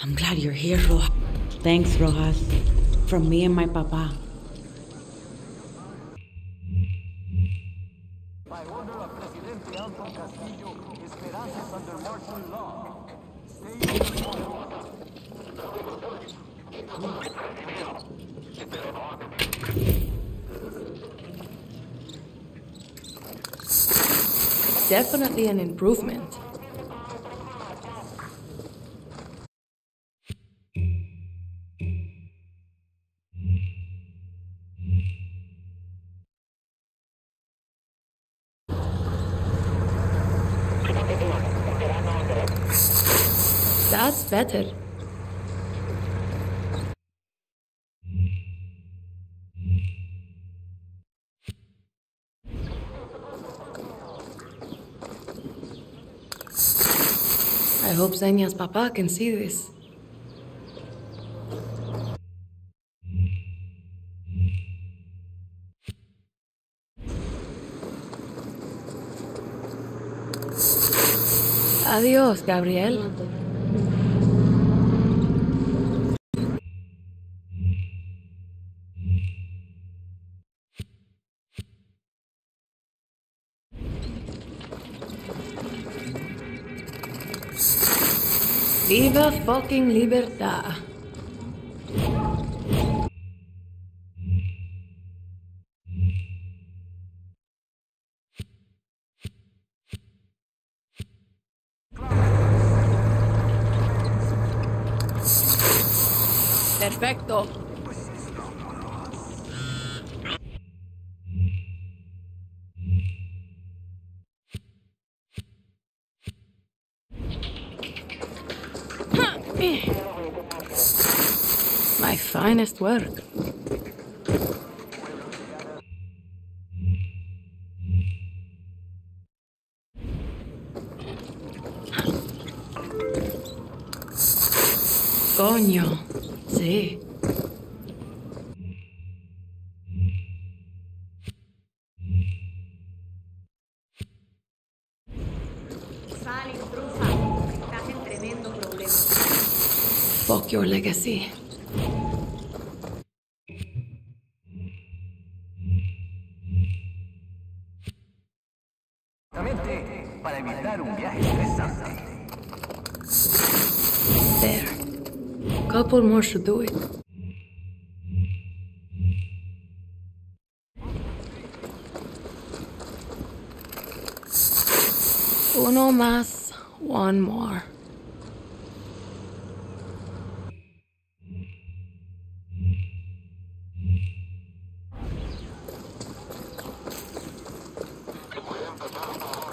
I'm glad you're here, Rojas. Thanks, Rojas. From me and my papa. By order of Castillo, Esperanzas under martial law. Definitely an improvement. That's better. I hope Zenya's papa can see this. Adiós, Gabriel. Viva fucking libertad. Perfecto. My finest work. Coño, sí. Fuck your legacy. Exactamente para evitar un viaje estresante. There. Couple more should do it. Uno más, one more.